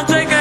don't take it.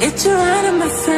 Get you out of my sight.